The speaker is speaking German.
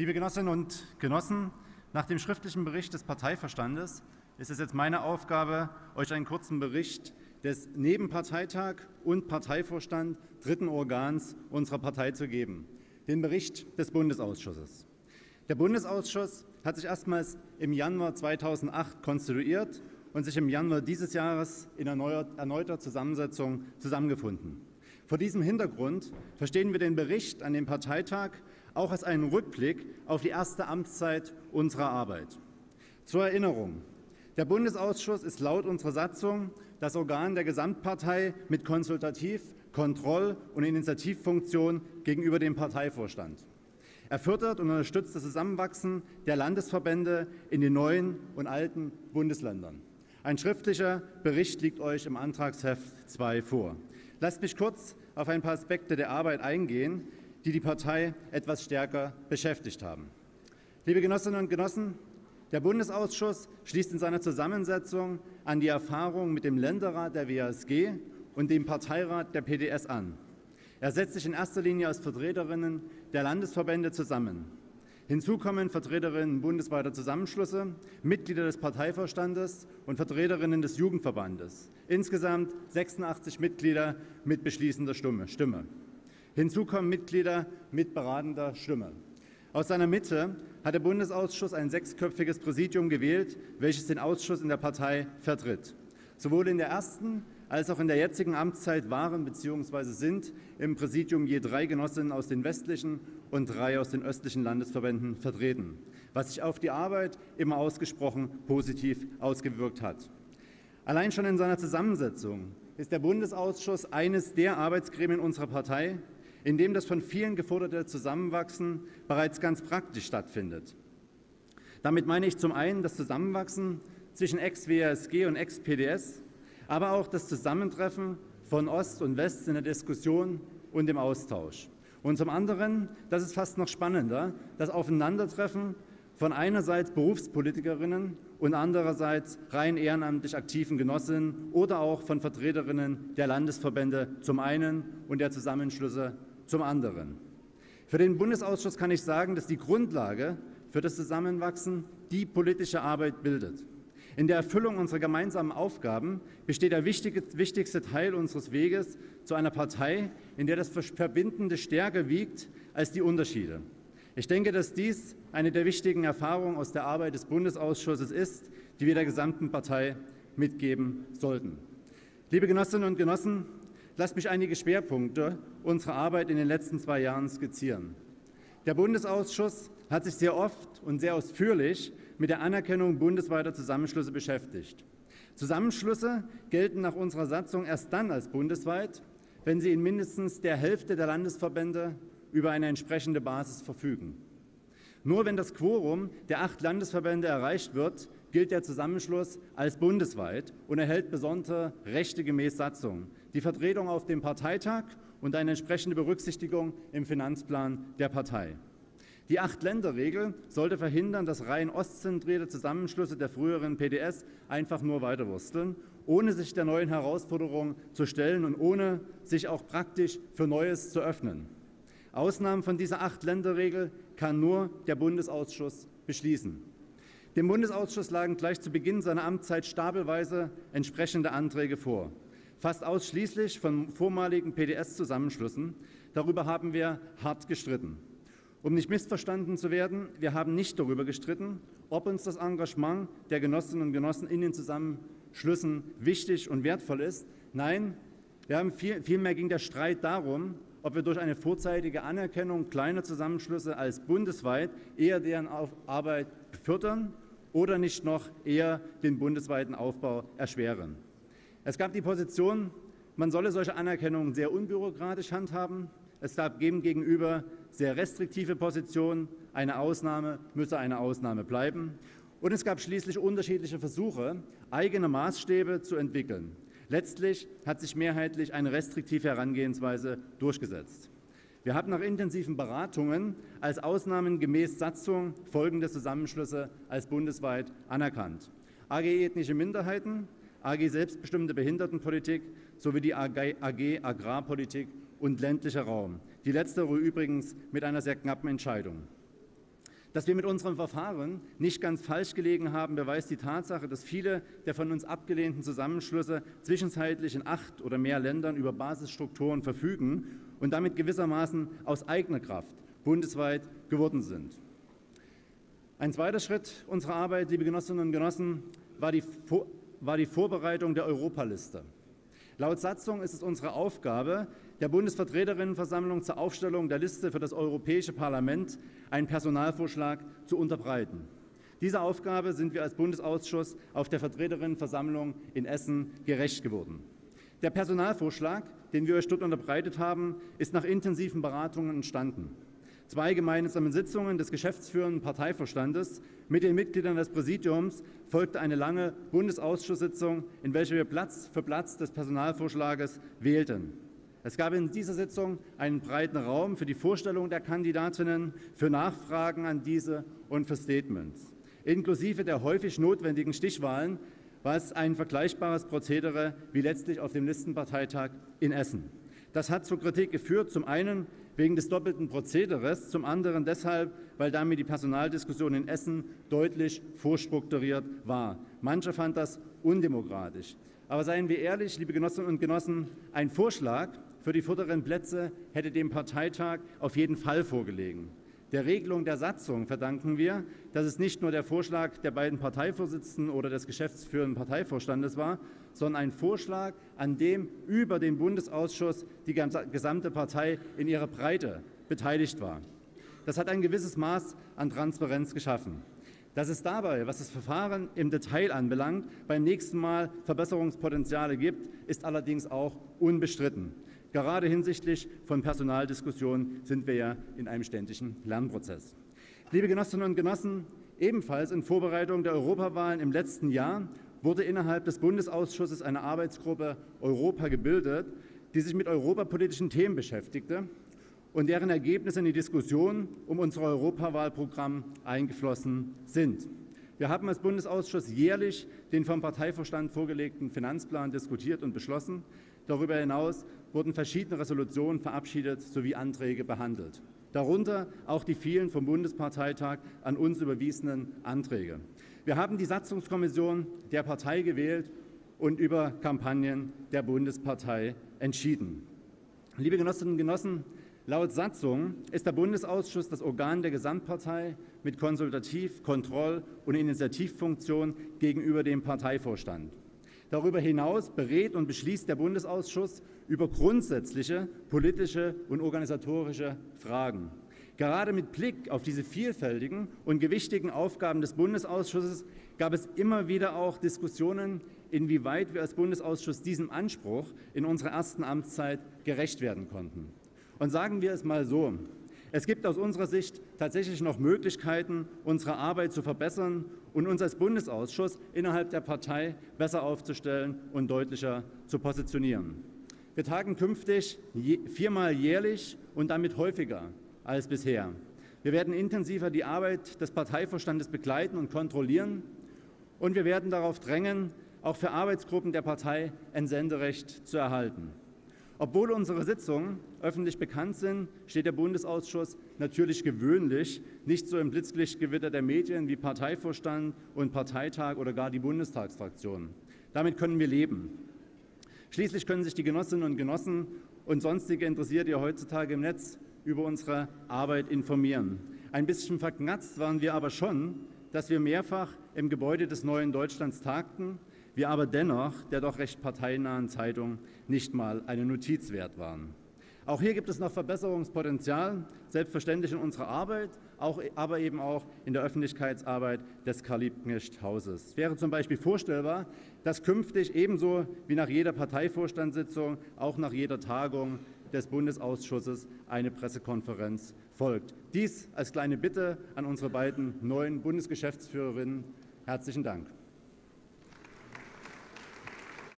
Liebe Genossinnen und Genossen, nach dem schriftlichen Bericht des Parteiverstandes ist es jetzt meine Aufgabe, euch einen kurzen Bericht des Nebenparteitag und Parteivorstand dritten Organs unserer Partei zu geben, den Bericht des Bundesausschusses. Der Bundesausschuss hat sich erstmals im Januar 2008 konstituiert und sich im Januar dieses Jahres in erneuter Zusammensetzung zusammengefunden. Vor diesem Hintergrund verstehen wir den Bericht an dem Parteitag auch als einen Rückblick auf die erste Amtszeit unserer Arbeit. Zur Erinnerung, der Bundesausschuss ist laut unserer Satzung das Organ der Gesamtpartei mit Konsultativ-, Kontroll- und Initiativfunktion gegenüber dem Parteivorstand. Er fördert und unterstützt das Zusammenwachsen der Landesverbände in den neuen und alten Bundesländern. Ein schriftlicher Bericht liegt euch im Antragsheft 2 vor. Lasst mich kurz auf ein paar Aspekte der Arbeit eingehen, die die Partei etwas stärker beschäftigt haben. Liebe Genossinnen und Genossen, der Bundesausschuss schließt in seiner Zusammensetzung an die Erfahrung mit dem Länderrat der WASG und dem Parteirat der PDS an. Er setzt sich in erster Linie aus Vertreterinnen der Landesverbände zusammen. Hinzu kommen Vertreterinnen bundesweiter Zusammenschlüsse, Mitglieder des Parteivorstandes und Vertreterinnen des Jugendverbandes. Insgesamt 86 Mitglieder mit beschließender Stimme. Hinzu kommen Mitglieder mit beratender Stimme. Aus seiner Mitte hat der Bundesausschuss ein sechsköpfiges Präsidium gewählt, welches den Ausschuss in der Partei vertritt. Sowohl in der ersten als auch in der jetzigen Amtszeit waren bzw. sind im Präsidium je drei Genossinnen aus den westlichen und drei aus den östlichen Landesverbänden vertreten, was sich auf die Arbeit immer ausgesprochen positiv ausgewirkt hat. Allein schon in seiner Zusammensetzung ist der Bundesausschuss eines der Arbeitsgremien unserer Partei, in dem das von vielen geforderte Zusammenwachsen bereits ganz praktisch stattfindet. Damit meine ich zum einen das Zusammenwachsen zwischen Ex-WASG und Ex-PDS, aber auch das Zusammentreffen von Ost und West in der Diskussion und im Austausch. Und zum anderen, das ist fast noch spannender, das Aufeinandertreffen von einerseits Berufspolitikerinnen und andererseits rein ehrenamtlich aktiven Genossinnen oder auch von Vertreterinnen der Landesverbände zum einen und der Zusammenschlüsse zum anderen. Für den Bundesausschuss kann ich sagen, dass die Grundlage für das Zusammenwachsen die politische Arbeit bildet. In der Erfüllung unserer gemeinsamen Aufgaben besteht der wichtigste Teil unseres Weges zu einer Partei, in der das Verbindende stärker wiegt als die Unterschiede. Ich denke, dass dies eine der wichtigen Erfahrungen aus der Arbeit des Bundesausschusses ist, die wir der gesamten Partei mitgeben sollten. Liebe Genossinnen und Genossen, lasst mich einige Schwerpunkte unserer Arbeit in den letzten zwei Jahren skizzieren. Der Bundesausschuss hat sich sehr oft und sehr ausführlich mit der Anerkennung bundesweiter Zusammenschlüsse beschäftigt. Zusammenschlüsse gelten nach unserer Satzung erst dann als bundesweit, wenn sie in mindestens der Hälfte der Landesverbände über eine entsprechende Basis verfügen. Nur wenn das Quorum der acht Landesverbände erreicht wird, gilt der Zusammenschluss als bundesweit und erhält besondere Rechte gemäß Satzung, die Vertretung auf dem Parteitag und eine entsprechende Berücksichtigung im Finanzplan der Partei. Die Acht-Länder-Regel sollte verhindern, dass rein ostzentrierte Zusammenschlüsse der früheren PDS einfach nur weiterwursteln, ohne sich der neuen Herausforderung zu stellen und ohne sich auch praktisch für Neues zu öffnen. Ausnahmen von dieser Acht-Länder-Regel kann nur der Bundesausschuss beschließen. Dem Bundesausschuss lagen gleich zu Beginn seiner Amtszeit stapelweise entsprechende Anträge vor, fast ausschließlich von vormaligen PDS-Zusammenschlüssen. Darüber haben wir hart gestritten. Um nicht missverstanden zu werden, wir haben nicht darüber gestritten, ob uns das Engagement der Genossinnen und Genossen in den Zusammenschlüssen wichtig und wertvoll ist. Nein, wir haben viel, vielmehr ging der Streit darum, ob wir durch eine vorzeitige Anerkennung kleiner Zusammenschlüsse als bundesweit eher deren Arbeit fördern oder nicht noch eher den bundesweiten Aufbau erschweren. Es gab die Position, man solle solche Anerkennungen sehr unbürokratisch handhaben. Es gab gegenüber sehr restriktive Position, eine Ausnahme müsse eine Ausnahme bleiben. Und es gab schließlich unterschiedliche Versuche, eigene Maßstäbe zu entwickeln. Letztlich hat sich mehrheitlich eine restriktive Herangehensweise durchgesetzt. Wir haben nach intensiven Beratungen als Ausnahmen gemäß Satzung folgende Zusammenschlüsse als bundesweit anerkannt. AG Ethnische Minderheiten, AG Selbstbestimmte Behindertenpolitik sowie die AG, AG Agrarpolitik und ländlicher Raum. Die letztere übrigens mit einer sehr knappen Entscheidung. Dass wir mit unserem Verfahren nicht ganz falsch gelegen haben, beweist die Tatsache, dass viele der von uns abgelehnten Zusammenschlüsse zwischenzeitlich in acht oder mehr Ländern über Basisstrukturen verfügen und damit gewissermaßen aus eigener Kraft bundesweit geworden sind. Ein zweiter Schritt unserer Arbeit, liebe Genossinnen und Genossen, war die, war die Vorbereitung der Europaliste. Laut Satzung ist es unsere Aufgabe, der Bundesvertreterinnenversammlung zur Aufstellung der Liste für das Europäische Parlament einen Personalvorschlag zu unterbreiten. Dieser Aufgabe sind wir als Bundesausschuss auf der Vertreterinnenversammlung in Essen gerecht geworden. Der Personalvorschlag, den wir euch dort unterbreitet haben, ist nach intensiven Beratungen entstanden zwei gemeinsamen Sitzungen des geschäftsführenden Parteivorstandes mit den Mitgliedern des Präsidiums folgte eine lange Bundesausschusssitzung, in welcher wir Platz für Platz des Personalvorschlages wählten. Es gab in dieser Sitzung einen breiten Raum für die Vorstellung der Kandidatinnen, für Nachfragen an diese und für Statements. Inklusive der häufig notwendigen Stichwahlen war es ein vergleichbares Prozedere wie letztlich auf dem Listenparteitag in Essen. Das hat zur Kritik geführt, zum einen wegen des doppelten Prozederes, zum anderen deshalb, weil damit die Personaldiskussion in Essen deutlich vorstrukturiert war. Manche fand das undemokratisch. Aber seien wir ehrlich, liebe Genossinnen und Genossen, ein Vorschlag für die vorderen Plätze hätte dem Parteitag auf jeden Fall vorgelegen. Der Regelung der Satzung verdanken wir, dass es nicht nur der Vorschlag der beiden Parteivorsitzenden oder des geschäftsführenden Parteivorstandes war, sondern ein Vorschlag, an dem über den Bundesausschuss die gesamte Partei in ihrer Breite beteiligt war. Das hat ein gewisses Maß an Transparenz geschaffen. Dass es dabei, was das Verfahren im Detail anbelangt, beim nächsten Mal Verbesserungspotenziale gibt, ist allerdings auch unbestritten. Gerade hinsichtlich von Personaldiskussionen sind wir ja in einem ständigen Lernprozess. Liebe Genossinnen und Genossen, ebenfalls in Vorbereitung der Europawahlen im letzten Jahr wurde innerhalb des Bundesausschusses eine Arbeitsgruppe Europa gebildet, die sich mit europapolitischen Themen beschäftigte und deren Ergebnisse in die Diskussion um unser Europawahlprogramm eingeflossen sind. Wir haben als Bundesausschuss jährlich den vom Parteivorstand vorgelegten Finanzplan diskutiert und beschlossen. Darüber hinaus wurden verschiedene Resolutionen verabschiedet sowie Anträge behandelt. Darunter auch die vielen vom Bundesparteitag an uns überwiesenen Anträge. Wir haben die Satzungskommission der Partei gewählt und über Kampagnen der Bundespartei entschieden. Liebe Genossinnen und Genossen, laut Satzung ist der Bundesausschuss das Organ der Gesamtpartei mit Konsultativ-, Kontroll- und Initiativfunktion gegenüber dem Parteivorstand. Darüber hinaus berät und beschließt der Bundesausschuss über grundsätzliche politische und organisatorische Fragen. Gerade mit Blick auf diese vielfältigen und gewichtigen Aufgaben des Bundesausschusses gab es immer wieder auch Diskussionen, inwieweit wir als Bundesausschuss diesem Anspruch in unserer ersten Amtszeit gerecht werden konnten. Und sagen wir es mal so, es gibt aus unserer Sicht tatsächlich noch Möglichkeiten, unsere Arbeit zu verbessern und uns als Bundesausschuss innerhalb der Partei besser aufzustellen und deutlicher zu positionieren. Wir tagen künftig viermal jährlich und damit häufiger als bisher. Wir werden intensiver die Arbeit des Parteivorstandes begleiten und kontrollieren und wir werden darauf drängen, auch für Arbeitsgruppen der Partei ein Senderecht zu erhalten. Obwohl unsere Sitzungen öffentlich bekannt sind, steht der Bundesausschuss natürlich gewöhnlich nicht so im Blitzlichtgewitter der Medien wie Parteivorstand und Parteitag oder gar die Bundestagsfraktion. Damit können wir leben. Schließlich können sich die Genossinnen und Genossen und sonstige Interessierte heutzutage im Netz über unsere Arbeit informieren. Ein bisschen verknatzt waren wir aber schon, dass wir mehrfach im Gebäude des neuen Deutschlands tagten wir aber dennoch der doch recht parteinahen Zeitung nicht mal eine Notiz wert waren. Auch hier gibt es noch Verbesserungspotenzial, selbstverständlich in unserer Arbeit, auch, aber eben auch in der Öffentlichkeitsarbeit des Karl-Liebknecht-Hauses. Es wäre zum Beispiel vorstellbar, dass künftig ebenso wie nach jeder Parteivorstandssitzung auch nach jeder Tagung des Bundesausschusses eine Pressekonferenz folgt. Dies als kleine Bitte an unsere beiden neuen Bundesgeschäftsführerinnen. Herzlichen Dank.